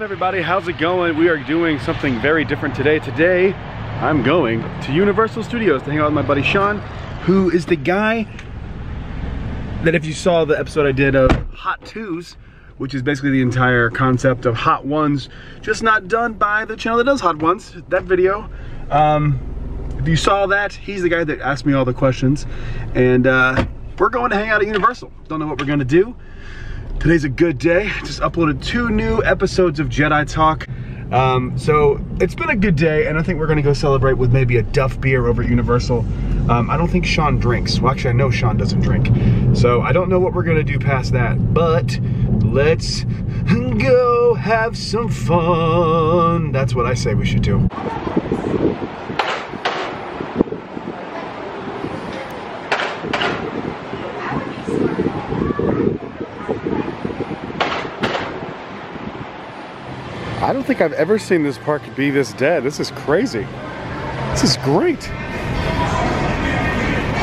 up everybody? How's it going? We are doing something very different today. Today, I'm going to Universal Studios to hang out with my buddy Sean, who is the guy that if you saw the episode I did of Hot Twos, which is basically the entire concept of Hot Ones, just not done by the channel that does Hot Ones, that video. Um, if you saw that, he's the guy that asked me all the questions. And uh, we're going to hang out at Universal. Don't know what we're gonna do. Today's a good day. Just uploaded two new episodes of Jedi Talk. Um, so it's been a good day, and I think we're gonna go celebrate with maybe a Duff beer over at Universal. Um, I don't think Sean drinks. Well, actually, I know Sean doesn't drink. So I don't know what we're gonna do past that, but let's go have some fun. That's what I say we should do. Don't think I've ever seen this park be this dead. This is crazy. This is great.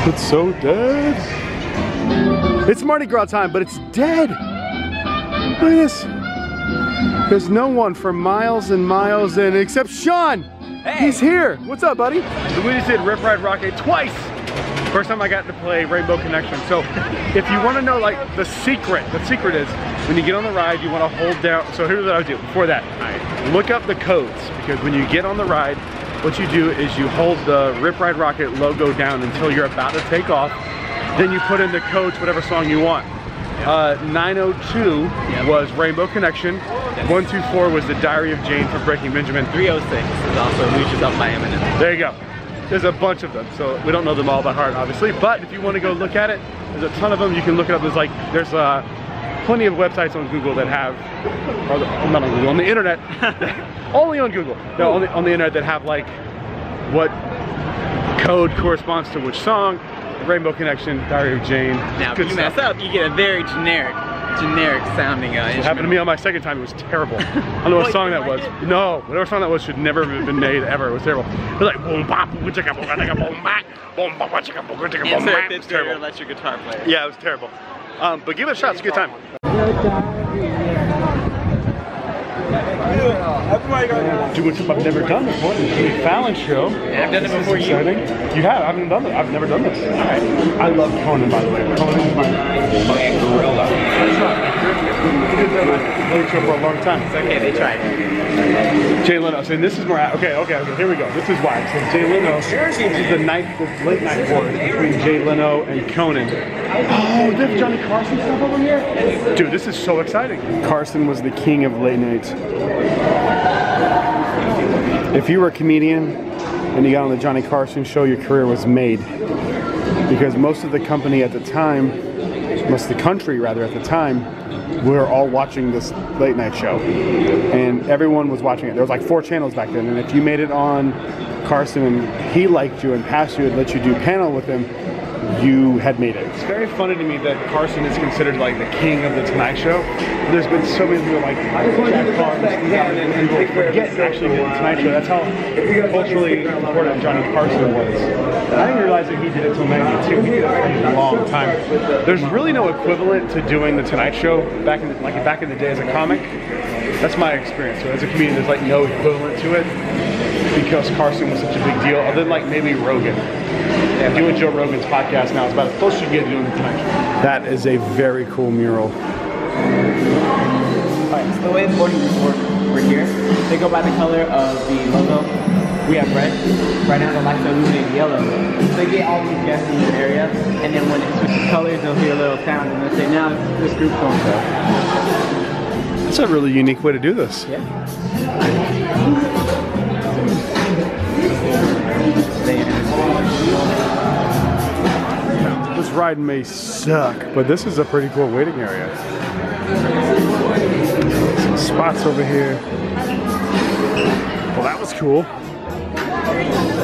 It's so dead. It's Mardi Gras time, but it's dead. Look at this. There's no one for miles and miles in except Sean. Hey. He's here. What's up, buddy? So we just did Rip Ride Rockit twice. First time I got to play Rainbow Connection. So if you want to know like the secret, the secret is when you get on the ride, you want to hold down. So here's what I do before that. Look up the codes because when you get on the ride, what you do is you hold the Rip Ride Rockit logo down until you're about to take off. Then you put in the codes, whatever song you want. Uh, 902 Yep. was Rainbow Connection. 124 was The Diary of Jane from Breaking Benjamin. 306 is also Leashes Up by Eminem. There you go. There's a bunch of them, so we don't know them all by heart, obviously. But if you want to go look at it, there's a ton of them. You can look it up. There's like, there's uh, plenty of websites on Google that have, or not on Google, on the internet, only on Google. No, on the, on the internet that have like what code corresponds to which song. Rainbow Connection, Diary of Jane. Now, if you stuff. mess up, you get a very generic, generic sounding uh, What happened to me on my second time, it was terrible. I don't know what Oh, song that didn't was. it? No, whatever song that was should never have been made ever. It was terrible. It was like boom bop boom chicka boom chicka boom bop boom bop chicka boom chicka boom bop. It was terrible. electric guitar player. Yeah, it was terrible. Um, but give it a shot. It's a good time. Doing something I've never done before. The Jimmy Fallon show. Yeah, I've done it This is before you. exciting. You have? I haven't done it. I've never done this. All right. I love Conan, by the way. Conan is my Fucking gorilla. That's not accurate. He did that on the Late Show for a long time. It's okay, they tried. Jay Leno. So this is more. Okay, okay, okay. Here we go. This is why. So Jay Leno. This is the night, the late night war between Jay Leno and Conan. Oh, there's Johnny Carson stuff over here. Dude, this is so exciting. Carson was the king of late nights. If you were a comedian and you got on the Johnny Carson show, your career was made. Because most of the company at the time, most of the country rather at the time, we were all watching this late night show. And everyone was watching it. There was like four channels back then. And if you made it on Carson and he liked you and passed you and let you do panel with him, you had made it. It's very funny to me that Carson is considered like the king of the Tonight Show. There's been so many people like Jack Carnes, Steve Allen, and people forget actually did the Tonight Show. That's how culturally important Johnny Carson was. I didn't realize that he did it till '92. He did it a long time. There's really no equivalent to doing the Tonight Show back in the, like back in the day as a comic. That's my experience. So as a comedian, there's like no equivalent to it because Carson was such a big deal, other than like maybe Rogan. Yeah, doing Joe Rogan's podcast now is about as close as you get to doing the Tonight Show. That is a very cool mural. Alright, so the way the boarding groups work, we're here. They go by the color of the logo. We have red. Right now the lights are illuminating yellow. So they get all these guests in the area, and then when it switches colors, they'll hear a little sound, and they'll say, now this group's going to go. That's a really unique way to do this. Yeah. This ride may suck, but this is a pretty cool waiting area. Some spots over here. Well, that was cool.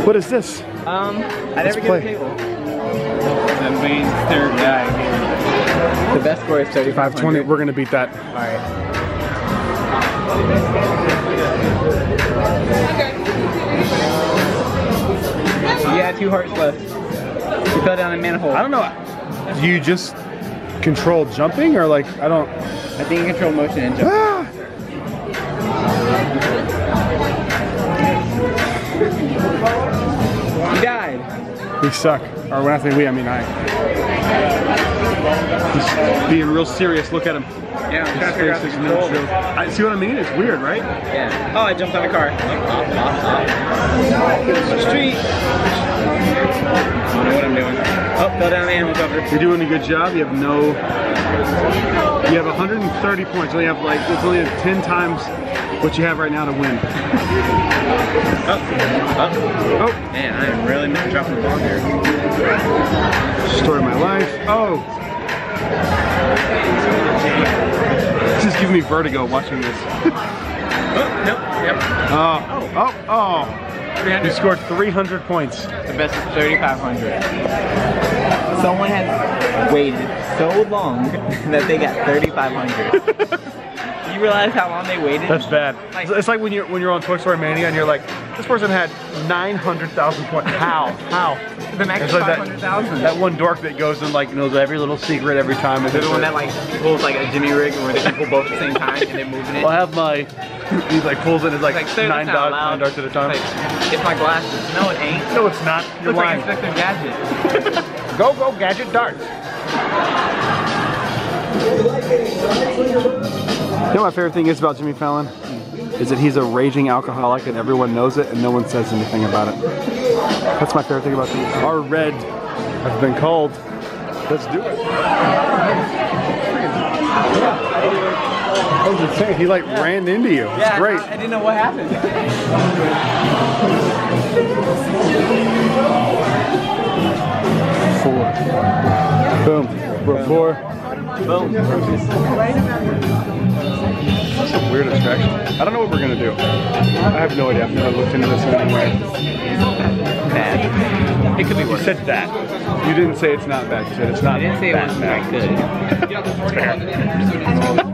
What is this? Um, I Let's never play. get a table. The main third guy. The best score is 35 20. We're gonna beat that. Alright. You had two hearts left. You fell down a manhole. I don't know. Do you just control jumping or like, I don't. I think you control motion and jumping. Ah! Died. We suck. Or when I say we, I mean I. He's being real serious. Look at him. Yeah, I'm trying to figure out the I, See what I mean? It's weird, right? Yeah. Oh, I jumped on a car. Up, up, up, up. Street. I'm doing. Oh, fell down the ammo cover. You're doing a good job. You have no. You have 130 points. You only have like it's only 10 times what you have right now to win. Up, up. Oh, Man, I am really not dropping the ball here. story of my life. Oh. This is giving me vertigo watching this. Oh, nope. Yep. Oh, oh, oh. You scored 300 points. The best is 3,500. Someone has waited so long that they got 3,500. you realize how long they waited? That's bad. Like- It's like when you're when you're on Toy Story Mania and you're like, this person had 900,000 points. How? How? The max It's is like that- 500,000. That one dork that goes and like knows every little secret every time. They're the one that like pulls like a Jimmy rig where they can pull both at the same time and they're moving it. Well, I have my. He like pulls in his like, Like, nine this out nine darts at a time. Like, it's my glasses. No, it ain't. no, it's not. You're Looks like lying. Inspector Gadget. Go go gadget darts. You know what my favorite thing is about Jimmy Fallon? Is that he's a raging alcoholic and everyone knows it and no one says anything about it. That's my favorite thing about Jimmy Fallon. Our red have been called. Let's do it. I was insane. He like ran into you. It's Yeah, great. I, I didn't know what happened. Four. Boom. Bro, four. Boom. That's a weird distraction. I don't know what we're gonna do. I have no idea. I've never looked into this in any way. Bad. It could be You worse. said that. You didn't say it's not bad. You said it's not I didn't say it was bad. good.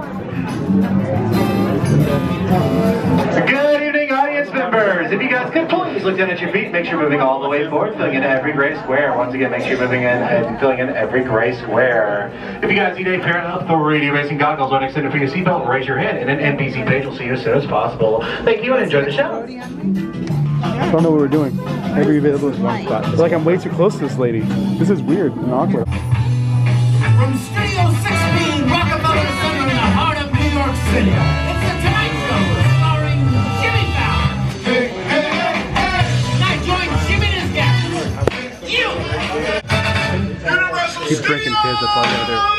Good evening, audience members. If you guys could please look down at your feet, make sure you're moving all the way forward, filling in every gray square. Once again, make sure you're moving in and filling in every gray square. If you guys need a pair of 3D racing goggles on extended for your seatbelt, raise your hand and an NBC page will see you as soon as possible. Thank you and enjoy the show. I don't know what we're doing. Every available is one spot. It's like I'm way too close to this lady. This is weird and awkward. From Studio 16, Rockefeller Center in the heart of New York City. Keep drinking, kids. That's all you gotta do.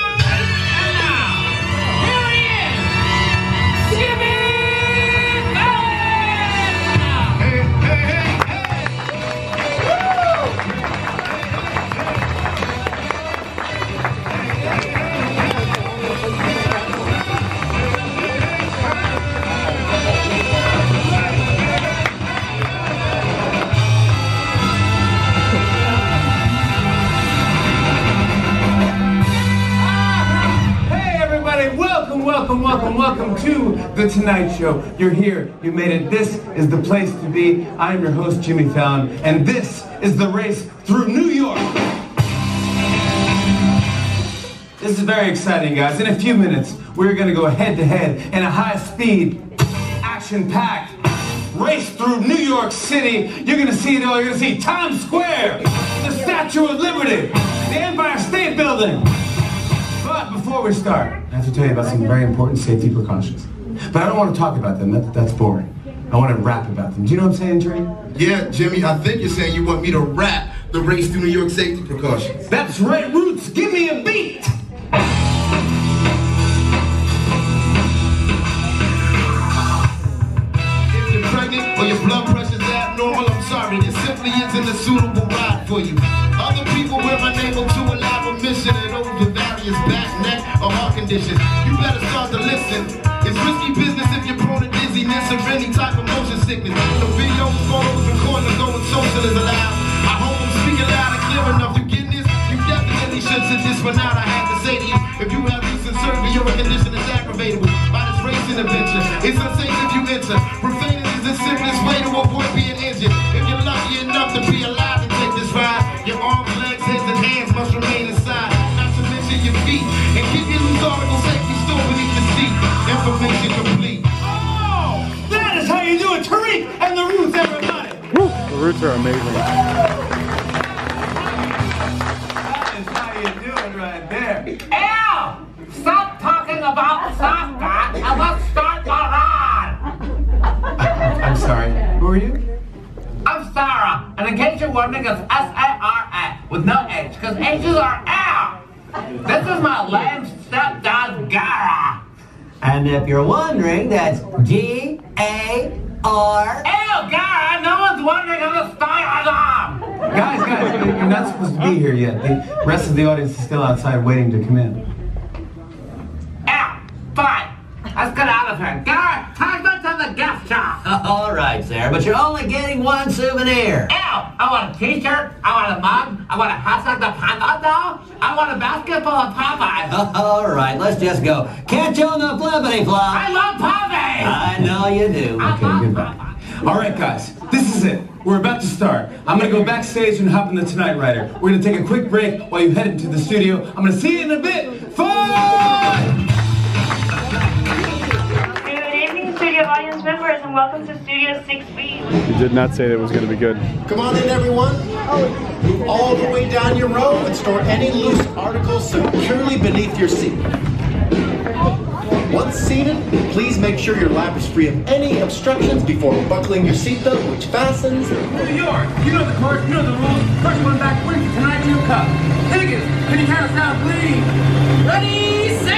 The Tonight Show. You're here, you made it. This is the place to be. I'm your host, Jimmy Fallon, and this is the race through New York. This is very exciting, guys. In a few minutes, we're gonna go head to head in a high speed, action packed race through New York City. You're gonna see it all. You're gonna see Times Square, the Statue of Liberty, the Empire State Building. But before we start, I have to tell you about some very important safety precautions. But I don't want to talk about them. That, that's boring. I want to rap about them. Do you know what I'm saying, Trey? Yeah, Jimmy, I think you're saying you want me to rap the race through New York safety precautions. That's right, Roots. Give me a beat. If you're pregnant or your blood pressure's abnormal, I'm sorry, this simply isn't a suitable ride for you. Other people were unable to allow of those with various back, neck, or heart conditions. You better start to listen. Risky business if you're prone to dizziness or any type of motion sickness. The videos, photos, recording, going social is allowed. I hope I'm speaking loud and clear enough. You getting this? You definitely should sit this one out. I had to say to you, if you have recent surgery, your condition is aggravated by this racing adventure. It's unsafe if you enter. It, Tariq and the Roots, everybody. Woo! The roots are amazing. right there. Ew! Stop talking about soccer and let's start the run! I'm sorry. Who are you? I'm Sarah, and in case you're wondering, it's S-A-R-A with no H, because H's are out. This is my lame stepdad, Gara. And if you're wondering, that's G A R. Ew, Gara, no one's wondering how to start them. Guys, guys, you're not supposed to be here yet. The rest of the audience is still outside waiting to come in. Ew, fine. Let's get out of here. Gara, take me to the gift shop. All right, Sarah, but you're only getting one souvenir. Ew, I want a t-shirt, I want a mug, I want a hashtag the panda doll, I want a basketball of Popeyes. All right, let's just go. Catch you on the flippity flop. I love Popeyes! I know you do. I Okay, goodbye. Popeyes. All right, guys, this is it. We're about to start. I'm gonna go backstage and hop in the Tonight Rider. We're gonna take a quick break while you head into the studio. I'm gonna see you in a bit. Fun! And welcome to Studio 6B. You did not say that it was going to be good. Come on in, everyone. Move all the way down your row and store any loose articles securely beneath your seat. Once seated, please make sure your lap is free of any obstructions before buckling your seatbelt, which fastens. New York, you know the course, you know the rules. First one back wins the Tonight Show Cup. Higgins, can you count us down, please? Ready, say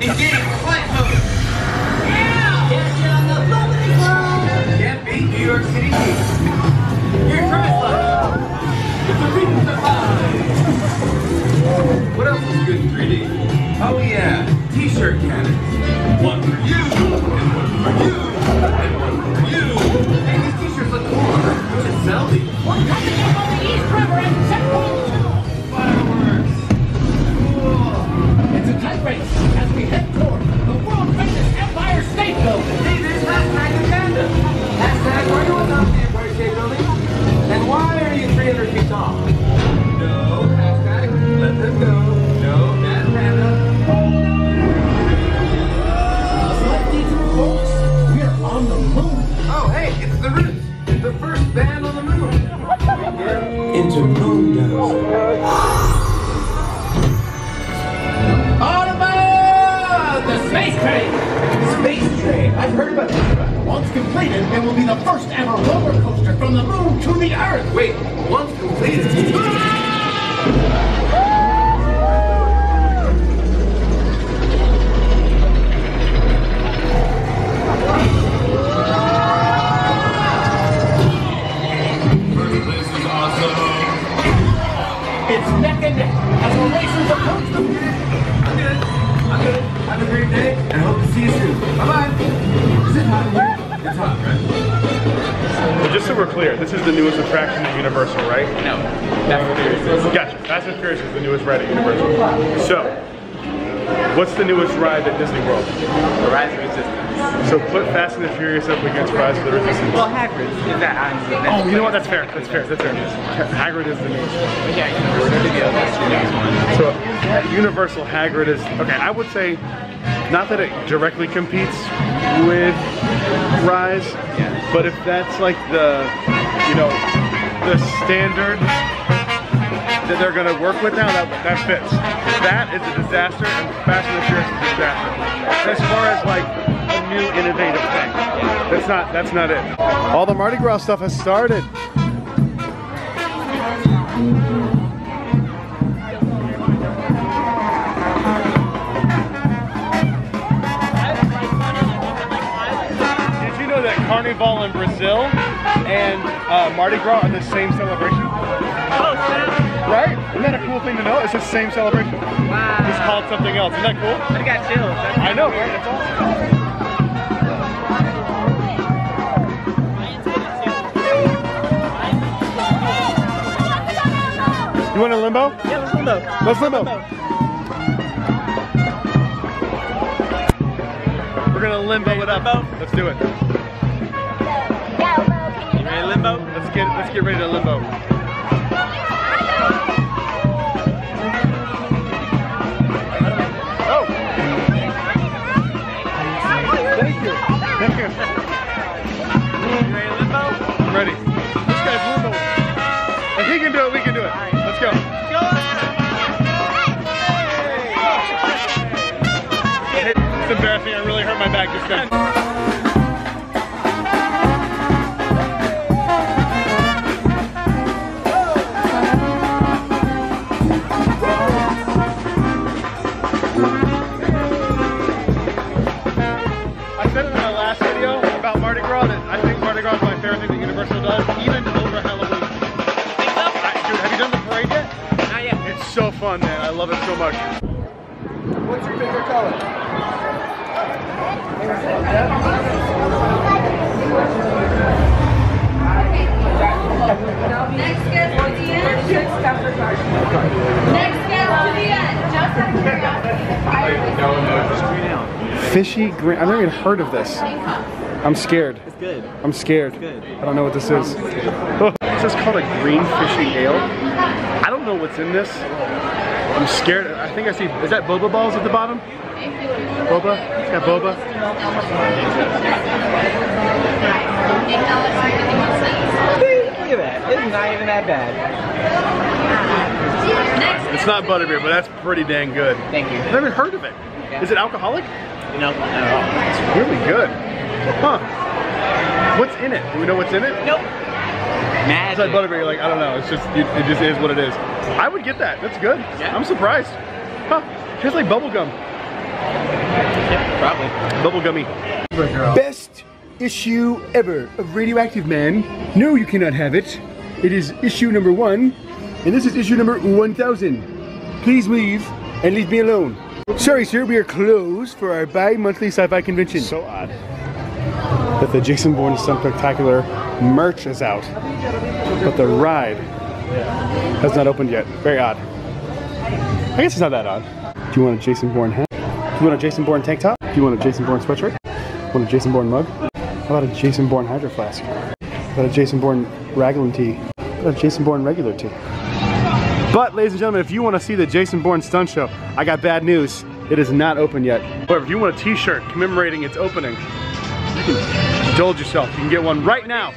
Tonight train. Heard about this ride. Once completed, it will be the first ever roller coaster from the moon to the earth. Wait, once completed. First place is awesome. It's neck and neck as the racers approach the great day, and hope to see you soon. Bye-bye. Is it hot in here? It's hot, right? But just so we're clear, this is the newest attraction at Universal, right? No, that's what Furious is. Gotcha. Fast and Furious is the newest ride at Universal. So, what's the newest ride at Disney World? The Rise of Resistance. So put Fast and the Furious up against Rise of the Resistance. Well, Hagrid is that honestly. Oh, you know what? That's fair. That's fair. That's fair. Hagrid is the newest. Yeah, Universal Studios, that's the newest one. So Universal, Hagrid is okay. I would say, not that it directly competes with Rise, Yeah. but if that's like the, you know, the standard that they're gonna work with now, that that fits. That is a disaster, and Fast and the Furious is a disaster. As far as like a new innovative thing, that's not that's not it. All the Mardi Gras stuff has started. Did you know that Carnival in Brazil and uh, Mardi Gras are the same celebration? Right? Isn't that a cool thing to know? It's the same celebration. Wow. Just called something else. Isn't that cool? I got chills. I know, right? That's awesome. You want a limbo? Yeah, let's limbo. Let's limbo. We're gonna limbo it up. Let's do it. You ready to limbo? Let's get let's get ready to limbo. Not yet. It's so fun, man. I love it so much. What's your favorite color? Next guest to the end. Next guest to the end. Just out of curiosity. Fishy green. I've never even heard of this. I'm scared. It's good. I'm scared. good. I don't know what this is. Oh, this is called a green fishy ale. I don't know what's in this. I'm scared. I think I see. Is that boba balls at the bottom? Boba? It's got boba. Look at that. It's not even that bad. It's not butterbeer, but that's pretty dang good. Thank you. I've never heard of it. Is it alcoholic? No, not at all. It's really good. Huh. What's in it? Do we know what's in it? Nope. It's like butterbeer. Like, I don't know. It's just, it, it just is what it is. I would get that. That's good. Yeah. I'm surprised. Huh. Tastes like bubble gum. Yeah, probably. Bubble gummy. Best issue ever of Radioactive Man. No, you cannot have it. It is issue number one, and this is issue number 1000. Please leave and leave me alone. Sorry, sir, we are closed for our bi-monthly sci-fi convention. So odd that the Jason Bourne Stunt Spectacular merch is out, but the ride has not opened yet. Very odd. I guess it's not that odd. Do you want a Jason Bourne hat? Do you want a Jason Bourne tank top? Do you want a Jason Bourne sweatshirt? Want a Jason Bourne mug? How about a Jason Bourne hydro flask? How about a Jason Bourne Raglan tee? How about a Jason Bourne regular tee? But, ladies and gentlemen, if you want to see the Jason Bourne stunt show, I got bad news. It is not open yet. However, if you want a t-shirt commemorating its opening, you can indulge yourself. You can get one right now.